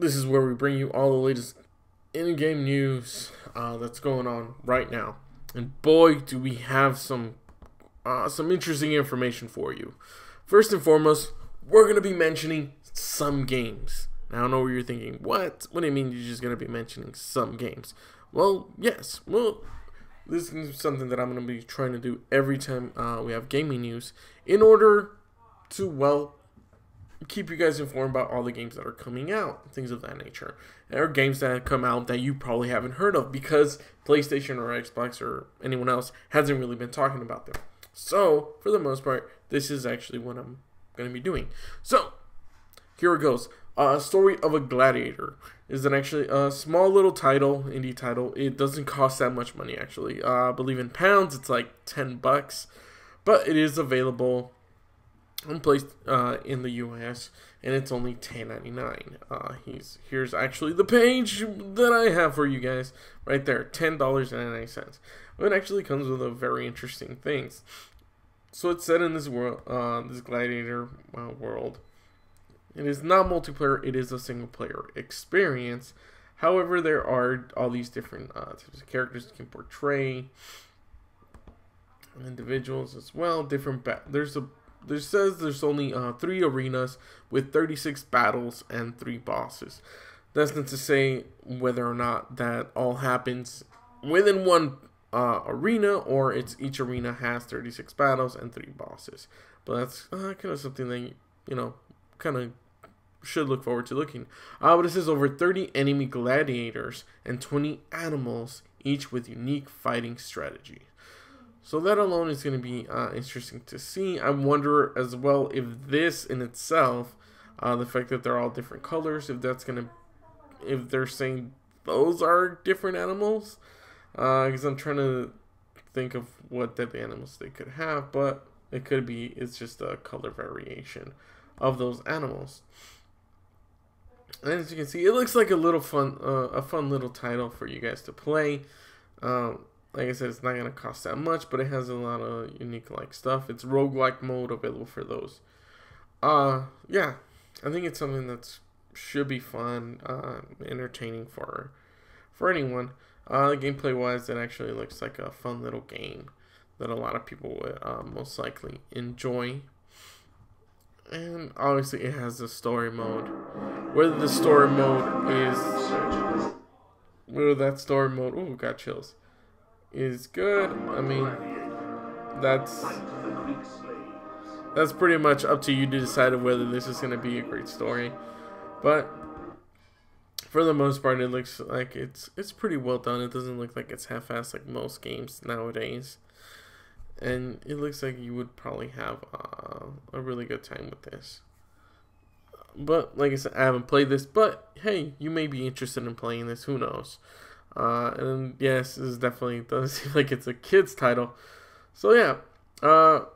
this is where we bring you all the latest in-game news uh, that's going on right now. And boy, do we have some uh, some interesting information for you. First and foremost, we're going to be mentioning some games. Now, I know what you're thinking. What? What do you mean you're just going to be mentioning some games? Well, yes. Well, this is something that I'm going to be trying to do every time uh, we have gaming news in order to, well, keep you guys informed about all the games that are coming out, things of that nature. There are games that come out that you probably haven't heard of because PlayStation or Xbox or anyone else hasn't really been talking about them. So, for the most part, this is actually what I'm going to be doing. So, here it goes. A uh, Story of a Gladiator is an actually a small little title, indie title. It doesn't cost that much money actually. Uh, I believe in pounds, it's like 10 bucks, but it is available on place uh, in the U.S. and it's only 10.99. Uh, he's here's actually the page that I have for you guys right there, ten dollars and ninety cents. It actually comes with a very interesting things. So it's set in this world, uh, this gladiator uh, world it is not multiplayer, it is a single player experience. However, there are all these different uh, characters you can portray individuals as well. Different there's a there says there's only uh, three arenas with 36 battles and three bosses. That's not to say whether or not that all happens within one uh, arena or it's each arena has 36 battles and three bosses. But that's uh, kind of something that you know kind of should look forward to looking. Uh, but it says over 30 enemy gladiators and 20 animals, each with unique fighting strategy. So that alone is going to be uh, interesting to see. I wonder as well if this in itself, uh, the fact that they're all different colors, if that's going to, if they're saying those are different animals, because uh, I'm trying to think of what type of animals they could have, but it could be it's just a color variation of those animals. And as you can see, it looks like a little fun, uh, a fun little title for you guys to play. Um, like I said, it's not going to cost that much, but it has a lot of unique like stuff. It's roguelike mode available for those. Uh, yeah, I think it's something that should be fun, uh, entertaining for for anyone. Uh, gameplay wise, it actually looks like a fun little game that a lot of people would uh, most likely enjoy. And obviously, it has a story mode. Whether the story mode is. Whether that story mode. Ooh, got chills. Is good. I mean, that's. That's pretty much up to you to decide whether this is going to be a great story. But for the most part, it looks like it's it's pretty well done. It doesn't look like it's half-assed like most games nowadays and it looks like you would probably have uh, a really good time with this. But like I said, I haven't played this, but hey, you may be interested in playing this. Who knows? Uh, and yes, this is definitely doesn't seem like it's a kids title. So yeah, uh,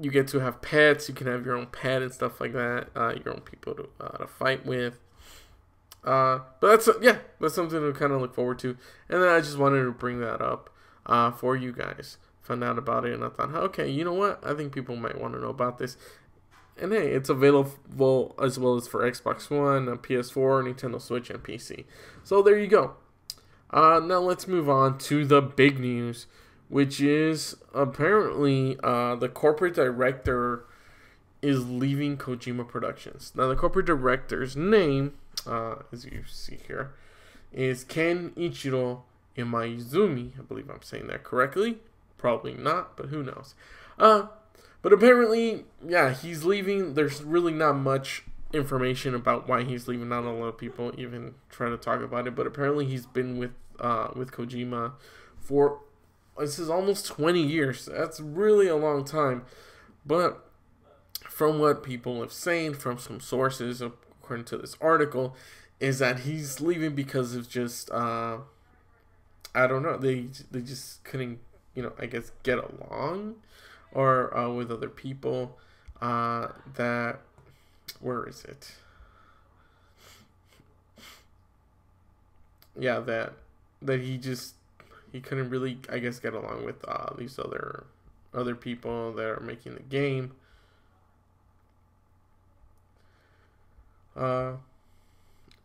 you get to have pets. You can have your own pet and stuff like that. Uh, your own people to uh, to fight with. Uh, but that's yeah, that's something to kind of look forward to. And then I just wanted to bring that up uh, for you guys found out about it and I thought, okay, you know what? I think people might want to know about this. And hey, it's available as well as for Xbox One, PS4, Nintendo Switch, and PC. So there you go. Uh, now let's move on to the big news, which is apparently uh, the corporate director is leaving Kojima Productions. Now the corporate director's name, uh, as you see here, is Kenichiro Imaizumi. I believe I'm saying that correctly. Probably not, but who knows. Uh, but apparently, yeah, he's leaving. There's really not much information about why he's leaving. Not a lot of people even try to talk about it, but apparently he's been with uh, with Kojima for this is almost 20 years. That's really a long time. But from what people have saying from some sources, according to this article, is that he's leaving because of just uh, I don't know. They they just couldn't you know, I guess get along or uh, with other people uh, that where is it? Yeah, that that he just he couldn't really I guess get along with uh, these other other people that are making the game. Uh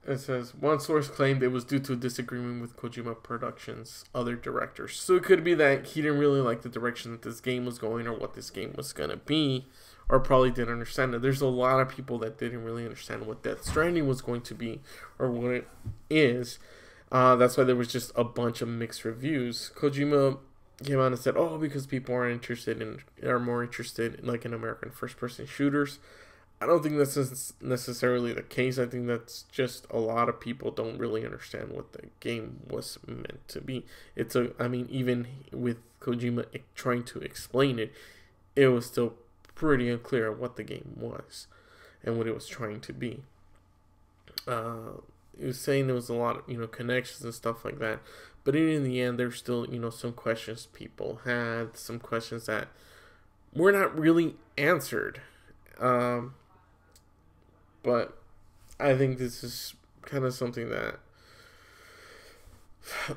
it says one source claimed it was due to a disagreement with Kojima Productions' other directors. So it could be that he didn't really like the direction that this game was going or what this game was gonna be, or probably didn't understand it. There's a lot of people that didn't really understand what Death Stranding was going to be or what it is. Uh, that's why there was just a bunch of mixed reviews. Kojima came out and said, "Oh, because people are interested in are more interested in like in American first-person shooters." I don't think that's necessarily the case. I think that's just a lot of people don't really understand what the game was meant to be. It's a, I mean, even with Kojima trying to explain it, it was still pretty unclear what the game was and what it was trying to be. Uh, he was saying there was a lot of you know connections and stuff like that, but in the end, there's still you know some questions people had, some questions that were not really answered. Um, but I think this is kind of something that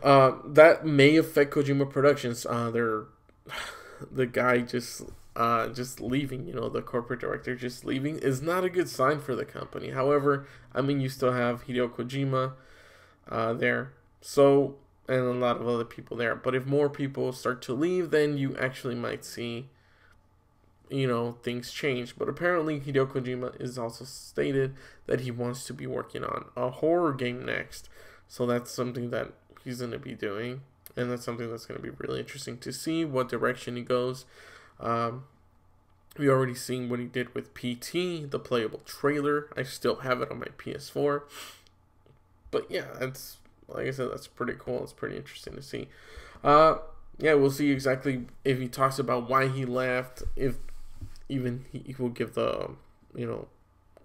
uh, that may affect Kojima Productions. Uh, they're the guy just uh, just leaving. You know, the corporate director just leaving is not a good sign for the company. However, I mean, you still have Hideo Kojima uh, there, so and a lot of other people there. But if more people start to leave, then you actually might see you know, things change. But apparently, Hideo Kojima is also stated that he wants to be working on a horror game next. So that's something that he's going to be doing. And that's something that's going to be really interesting to see what direction he goes. Um, we already seen what he did with PT, the playable trailer. I still have it on my PS4. But yeah, that's like I said, that's pretty cool. It's pretty interesting to see. Uh, yeah, we'll see exactly if he talks about why he left, if even he will give the you know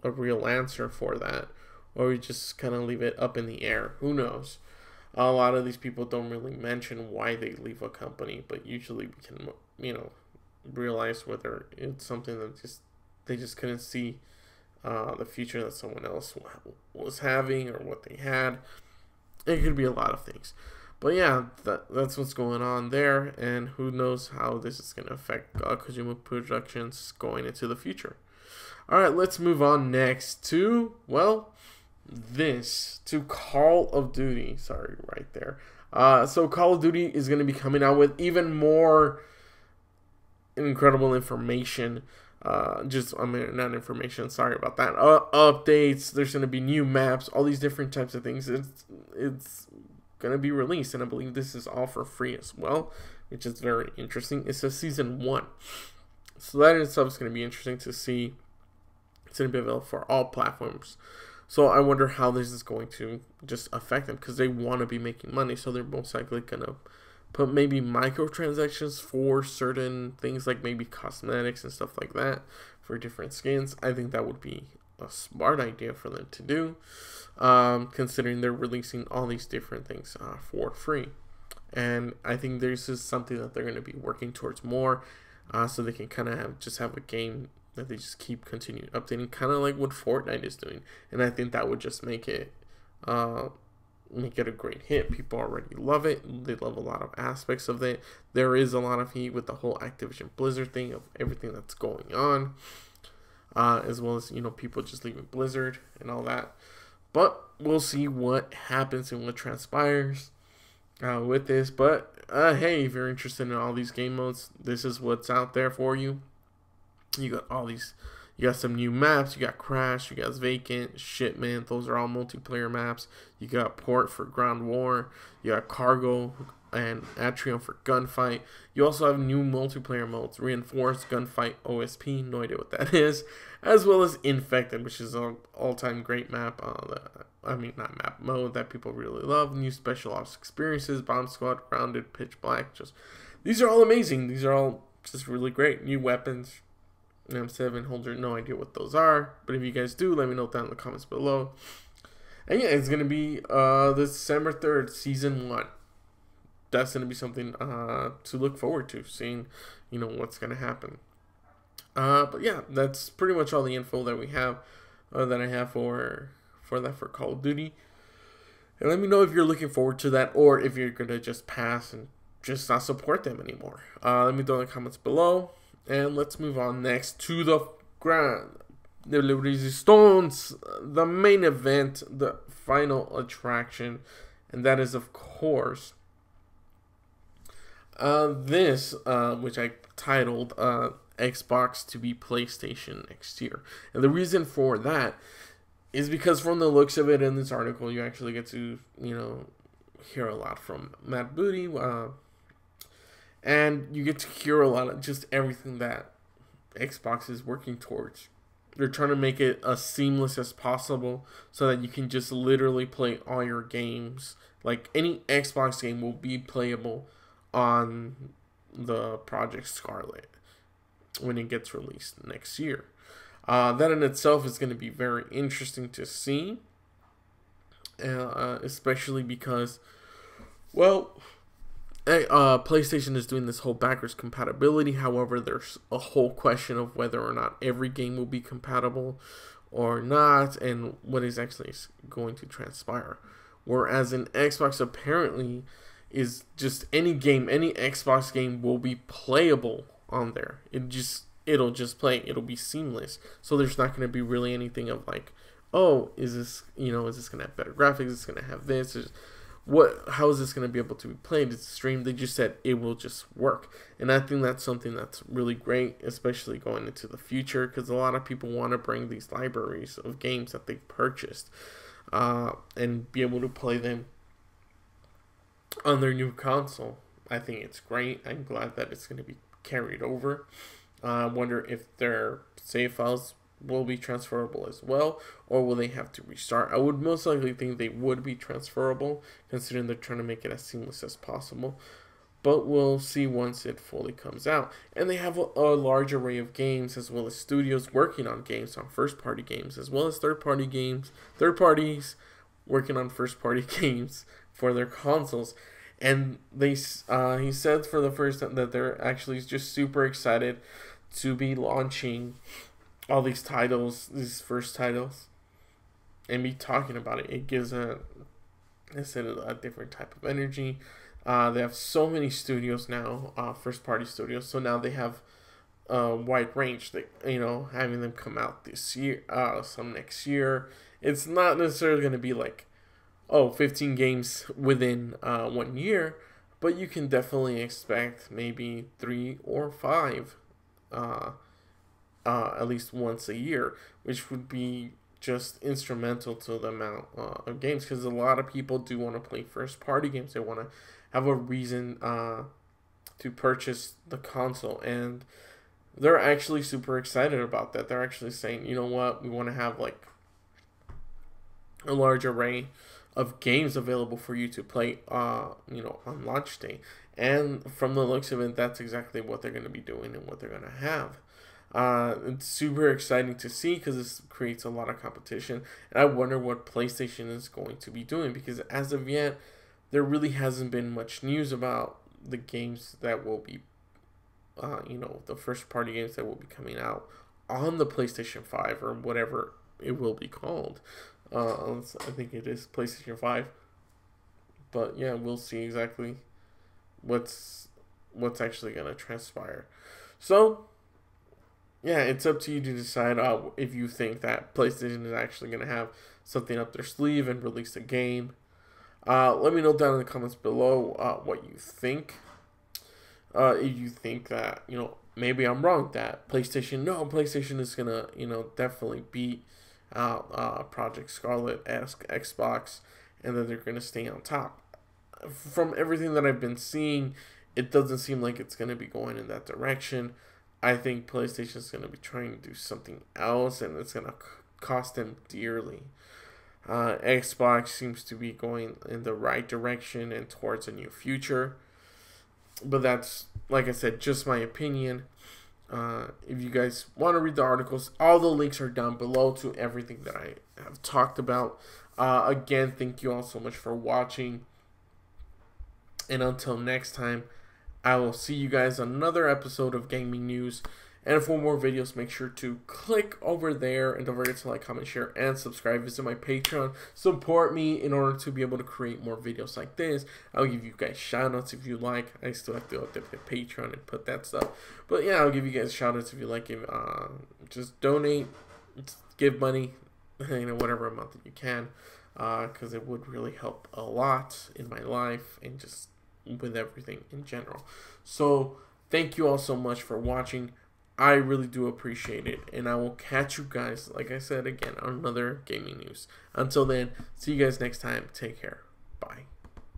a real answer for that or we just kind of leave it up in the air. Who knows? A lot of these people don't really mention why they leave a company but usually we can you know realize whether it's something that just they just couldn't see uh, the future that someone else was having or what they had. It could be a lot of things but yeah, that, that's what's going on there, and who knows how this is going to affect uh, Kojima Productions going into the future. All right, let's move on next to, well, this, to Call of Duty. Sorry, right there. Uh, so Call of Duty is going to be coming out with even more incredible information. Uh, just I mean, not information. Sorry about that. Uh, updates. There's going to be new maps. All these different types of things. It's it's going to be released, and I believe this is all for free as well, which is very interesting. It says season one, so that in itself is going to be interesting to see. It's going to be available for all platforms. So I wonder how this is going to just affect them because they want to be making money, so they're most likely going to put maybe microtransactions for certain things like maybe cosmetics and stuff like that for different skins. I think that would be a smart idea for them to do um, considering they're releasing all these different things uh, for free. And I think this is something that they're going to be working towards more, uh, so they can kind of have just have a game that they just keep continuing updating, kind of like what Fortnite is doing. And I think that would just make it uh, make it a great hit. People already love it. They love a lot of aspects of it. There is a lot of heat with the whole Activision Blizzard thing of everything that's going on, uh, as well as you know people just leaving Blizzard and all that. But we'll see what happens and what transpires uh, with this. But uh, hey, if you're interested in all these game modes, this is what's out there for you. You got all these. You got some new maps. You got Crash. You got Vacant. Shipment. Those are all multiplayer maps. You got Port for Ground War. You got Cargo and Atrium for Gunfight. You also have new multiplayer modes. Reinforced Gunfight OSP. No idea what that is as well as Infected, which is an all-time great map. Uh, I mean, not map mode that people really love. New special ops experiences, Bomb Squad, Grounded, Pitch Black. Just these are all amazing. These are all just really great. New weapons. M7 Holger, no idea what those are. But if you guys do, let me know down in the comments below. And yeah, it's gonna be uh December third, season one. That's gonna be something uh to look forward to, seeing you know what's gonna happen. Uh, but yeah, that's pretty much all the info that we have, uh, that I have for for that for Call of Duty. And let me know if you're looking forward to that, or if you're gonna just pass and just not support them anymore. Uh, let me know in the comments below, and let's move on next to the grand, the Resistance, the main event, the final attraction, and that is, of course, uh, this, uh, which I titled uh, Xbox to be PlayStation next year. And the reason for that is because, from the looks of it in this article, you actually get to, you know, hear a lot from Matt Booty. Uh, and you get to hear a lot of just everything that Xbox is working towards. They're trying to make it as seamless as possible so that you can just literally play all your games. Like any Xbox game will be playable on the Project Scarlett when it gets released next year. Uh, that in itself is going to be very interesting to see, uh, especially because, well, uh, PlayStation is doing this whole backwards compatibility. However, there's a whole question of whether or not every game will be compatible or not, and what is actually going to transpire. Whereas in Xbox, apparently, is just any game, any Xbox game will be playable on there. It just it'll just play. It'll be seamless. So there's not going to be really anything of like, oh, is this you know is this going to have better graphics? Is going to have this? Is, what how is this going to be able to be played it's streamed they just said it will just work and i think that's something that's really great especially going into the future because a lot of people want to bring these libraries of games that they've purchased uh, and be able to play them on their new console i think it's great i'm glad that it's going to be carried over i wonder if their save files will be transferable as well, or will they have to restart? I would most likely think they would be transferable, considering they're trying to make it as seamless as possible. But we'll see once it fully comes out. And they have a, a large array of games, as well as studios working on games, on first party games, as well as third party games, third parties working on first party games for their consoles. And they, uh, he said for the first time that they're actually just super excited to be launching all these titles, these first titles, and me talking about it, it gives a, I said, a different type of energy. Uh, they have so many studios now, uh, first party studios. So now they have a wide range. That you know, having them come out this year, uh, some next year. It's not necessarily going to be like, oh, 15 games within uh, one year, but you can definitely expect maybe three or five. Uh, uh, at least once a year, which would be just instrumental to the amount uh, of games because a lot of people do want to play first party games. They want to have a reason uh, to purchase the console, and they're actually super excited about that. They're actually saying, you know what, we want to have like a large array of games available for you to play, uh, you know, on launch day. And from the looks of it, that's exactly what they're going to be doing and what they're going to have. Uh, it's super exciting to see because this creates a lot of competition. And I wonder what PlayStation is going to be doing because as of yet, there really hasn't been much news about the games that will be, uh, you know, the first party games that will be coming out on the PlayStation 5 or whatever it will be called. Uh, I think it is PlayStation 5. But yeah, we'll see exactly what's what's actually to transpire. So, yeah, it's up to you to decide uh, if you think that PlayStation is actually to have something up their sleeve and release a game. Uh, let me know down in the comments below uh, what you think. Uh, if you think that, you know, maybe I'm wrong that PlayStation, no, PlayStation is to, you know, definitely beat out uh, Project Scarlett esque Xbox and that they're going to stay on top. From everything that I've been seeing, it doesn't seem like it's going to be going in that direction. I think PlayStation is going to be trying to do something else, and it's going to cost them dearly. Uh, Xbox seems to be going in the right direction and towards a new future. But that's, like I said, just my opinion. Uh, if you guys want to read the articles, all the links are down below to everything that I have talked about. Uh, again, thank you all so much for watching. And until next time, I will see you guys on another episode of Gaming News. And for more videos, make sure to click over there and don't forget to like, comment, share, and subscribe. Visit my Patreon. Support me in order to be able to create more videos like this. I'll give you guys shoutouts if you like. I still have to update the Patreon and put that stuff. But yeah, I'll give you guys shoutouts if you like. If, uh, just donate, give money. you know whatever amount that you can, because uh, it would really help a lot in my life and just with everything in general. So thank you all so much for watching. I really do appreciate it, and I will catch you guys, like I said again, on another gaming news. Until then, see you guys next time. Take care.